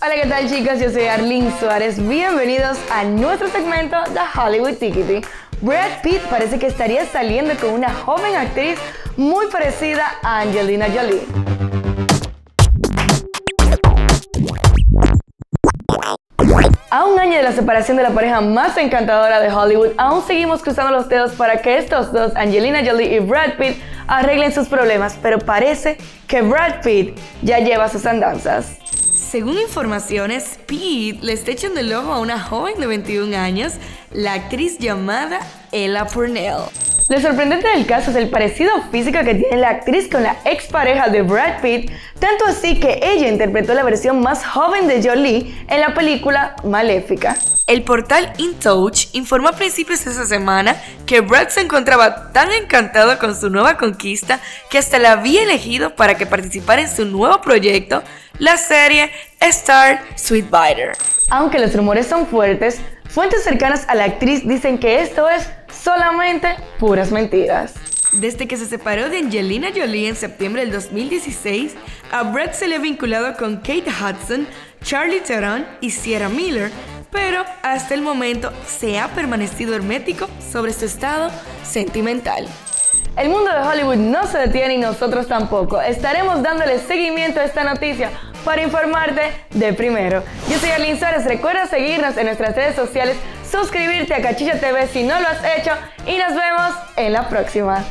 Hola, ¿qué tal chicas? Yo soy Arlene Suárez. Bienvenidos a nuestro segmento de Hollywood Tickety. Brad Pitt parece que estaría saliendo con una joven actriz muy parecida a Angelina Jolie. Un año de la separación de la pareja más encantadora de Hollywood, aún seguimos cruzando los dedos para que estos dos, Angelina Jolie y Brad Pitt, arreglen sus problemas, pero parece que Brad Pitt ya lleva sus andanzas. Según informaciones, Pete le está echando el ojo a una joven de 21 años, la actriz llamada Ella Purnell. Lo sorprendente del caso es el parecido físico que tiene la actriz con la expareja de Brad Pitt, tanto así que ella interpretó la versión más joven de Jolie en la película Maléfica. El portal InTouch informó a principios de esa semana que Brad se encontraba tan encantado con su nueva conquista que hasta la había elegido para que participara en su nuevo proyecto, la serie Star Sweetbiter. Aunque los rumores son fuertes, fuentes cercanas a la actriz dicen que esto es solamente puras mentiras. Desde que se separó de Angelina Jolie en septiembre del 2016, a Brad se le ha vinculado con Kate Hudson, Charlie Theron y Sierra Miller, pero hasta el momento se ha permanecido hermético sobre su estado sentimental. El mundo de Hollywood no se detiene y nosotros tampoco. Estaremos dándole seguimiento a esta noticia para informarte de primero. Yo soy Arlene Suárez, recuerda seguirnos en nuestras redes sociales, suscribirte a Cachilla TV si no lo has hecho y nos vemos en la próxima.